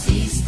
Z's.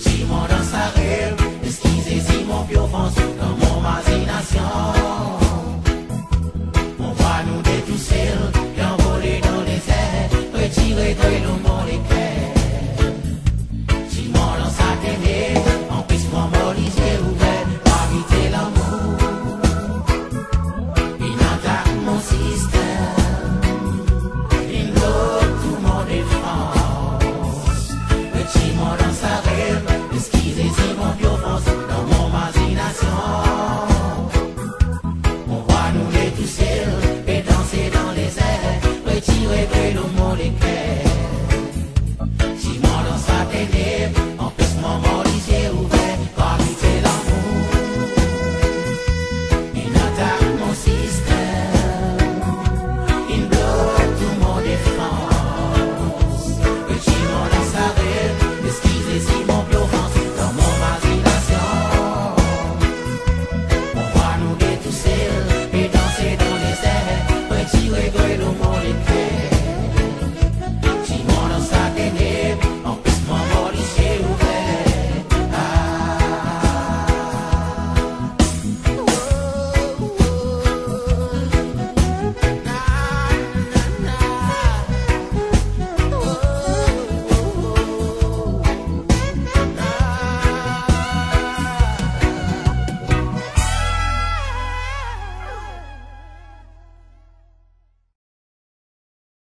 Si Timon dans sa rêve, esquisé Simon Piovance dans mon imagination. On va nous détousser, envoler dans les airs, retirer de l'homme. tiré velomonike